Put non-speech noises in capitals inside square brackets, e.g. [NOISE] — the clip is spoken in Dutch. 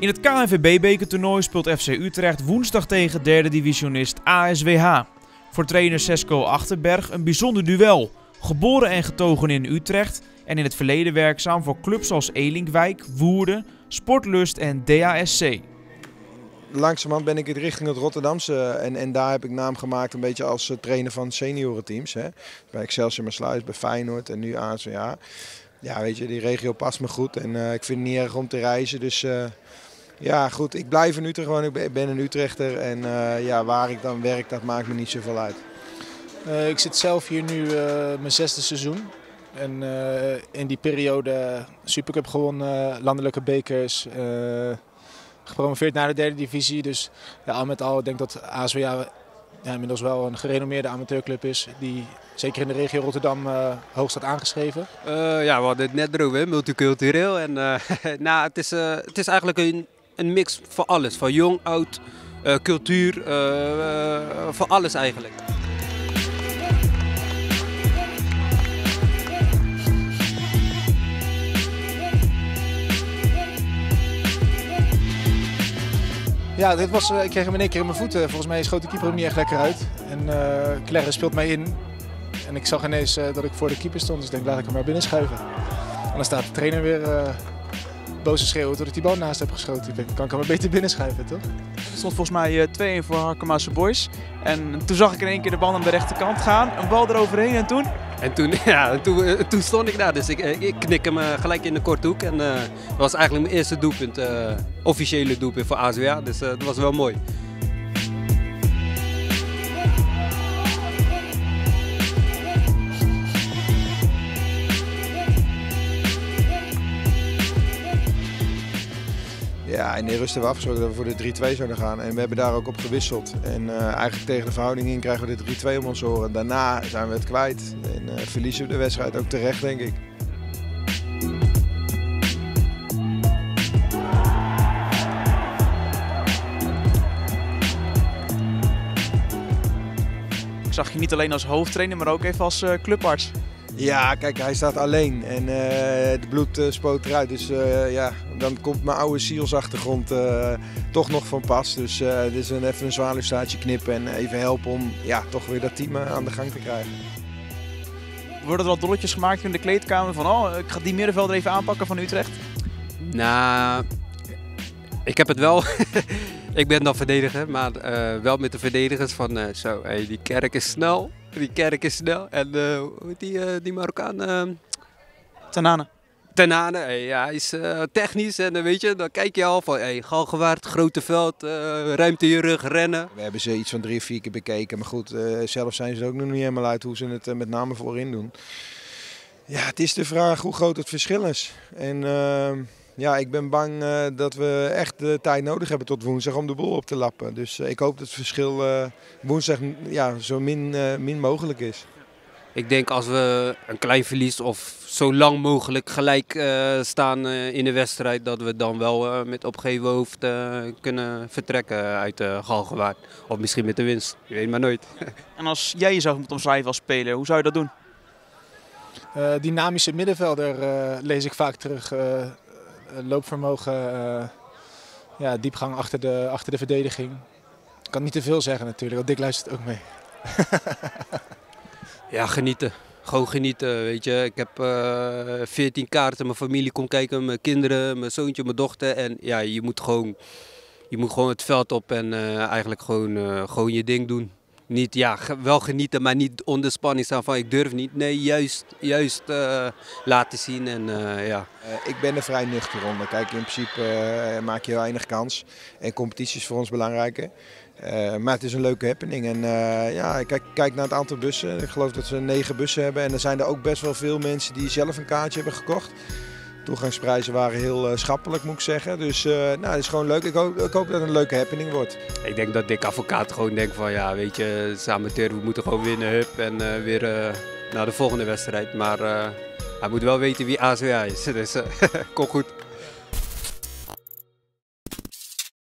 In het KNVB-bekertoernooi speelt FC Utrecht woensdag tegen derde divisionist ASWH. Voor trainer Sesco Achterberg een bijzonder duel. Geboren en getogen in Utrecht en in het verleden werkzaam voor clubs als Elinkwijk, Woerden, Sportlust en DASC. Langzamerhand ben ik het richting het Rotterdamse en, en daar heb ik naam gemaakt een beetje als eh, trainer van seniorenteams. Hè. Bij Excelsior Maasluis, bij Feyenoord en nu ASWH. Ja, weet je, die regio past me goed en uh, ik vind het niet erg om te reizen. Dus ja, goed, ik blijf in Utrecht gewoon. Ik ben een Utrechter en uh, ja, waar ik dan werk, dat maakt me niet zoveel uit. Uh, ik zit zelf hier nu uh, mijn zesde seizoen. En in die periode Supercup gewonnen, landelijke bekers, gepromoveerd naar de derde divisie. Dus ja, al met al, ik denk dat ASWA ja, inmiddels wel een gerenommeerde amateurclub is. Die zeker in de regio Rotterdam uh, hoog staat aangeschreven. Uh, ja, we hadden het net erover, multicultureel. En, uh, [LAUGHS] nou, het, is, het is eigenlijk een, een mix van alles. Van jong, oud, cultuur, van alles eigenlijk. Ja, dit was, ik kreeg hem in één keer in mijn voeten. Volgens mij schoot de keeper hem niet echt lekker uit. En uh, speelt mij in. En ik zag ineens dat ik voor de keeper stond. Dus ik denk, laat ik hem maar binnen schuiven. En dan staat de trainer weer boos te schreeuwen dat ik die bal naast heb geschoten. Ik denk, kan ik hem beter binnen schuiven, toch? Het stond volgens mij 2-1 voor Harkemaanse Boys. En toen zag ik in één keer de bal aan de rechterkant gaan. Een bal eroverheen en toen... En toen, [LAUGHS] ja, toen, toen stond ik daar, dus ik, ik knik hem gelijk in de korthoek. En uh, dat was eigenlijk mijn eerste doelpunt, uh, officiële doelpunt voor ASWA. Dus uh, dat was wel mooi. In de rust hebben we afgesproken dat we voor de 3-2 zouden gaan. En we hebben daar ook op gewisseld. En uh, eigenlijk tegen de verhouding in krijgen we de 3-2 om ons oren. Daarna zijn we het kwijt. En uh, verliezen we de wedstrijd ook terecht, denk ik. Ik zag je niet alleen als hoofdtrainer, maar ook even als uh, clubarts. Ja, kijk, hij staat alleen en uh, het bloed uh, spoot eruit. Dus uh, ja, dan komt mijn oude zielsachtergrond toch nog van pas. Dus dit is een, even een zwaluwstaartje knippen en even helpen om ja, toch weer dat team aan de gang te krijgen. Worden er al dolletjes gemaakt in de kleedkamer van oh, ik ga die middenvelder even aanpakken van Utrecht? Nou, ik heb het wel. [LAUGHS] ik ben dan verdediger, maar wel met de verdedigers van zo, hey, die kerk is snel. Die kerk is snel. En uh, hoe heet die, uh, die Marokkaan? Uh... Tanane. Tanane, hey, ja, hij is technisch en weet je, dan kijk je al van hey, galgenwaard, grote veld, ruimte in je rug, rennen. We hebben ze iets van drie, vier keer bekeken, maar goed, zelf zijn ze er ook nog niet helemaal uit hoe ze het met name voorin doen. Ja, het is de vraag hoe groot het verschil is. En ja, ik ben bang uh, dat we echt de tijd nodig hebben tot woensdag om de boel op te lappen. Dus uh, ik hoop dat het verschil uh, woensdag ja, zo min, min mogelijk is. Ik denk als we een klein verlies of zo lang mogelijk gelijk staan in de wedstrijd, dat we dan wel met opgeven hoofd kunnen vertrekken uit de Galgenwaard. Of misschien met de winst, je weet maar nooit. [LAUGHS] en als jij jezelf moet omschrijven als speler, hoe zou je dat doen? dynamische middenvelder lees ik vaak terug loopvermogen, uh, ja, diepgang achter de, achter de verdediging. Ik kan niet te veel zeggen natuurlijk, want Dick luistert ook mee. [LAUGHS] ja, genieten. Gewoon genieten, weet je. Ik heb uh, 14 kaarten, mijn familie komt kijken, mijn kinderen, mijn zoontje, mijn dochter. En ja, je moet gewoon, je moet gewoon het veld op en eigenlijk gewoon, gewoon je ding doen niet, ja, wel genieten, maar niet onder spanning staan van ik durf niet. Nee, juist, juist uh, laten zien en uh, ja. Uh, ik ben er vrij nuchter onder. Kijk, in principe maak je weinig kans. En competitie is voor ons belangrijker. maar het is een leuke happening. En ja, kijk, kijk naar het aantal bussen. Ik geloof dat ze negen bussen hebben. En er zijn er ook best wel veel mensen die zelf een kaartje hebben gekocht toegangsprijzen waren heel uh, schappelijk, moet ik zeggen. Dus uh, nou, het is gewoon leuk. Ik hoop, dat het een leuke happening wordt. Ik denk dat Dick Advocaat gewoon denkt van, ja, weet je, samen we moeten gewoon winnen, hup. En uh, weer naar de volgende wedstrijd. Maar hij moet wel weten wie ASWA is. [LAUGHS] Dus [LAUGHS] kom goed.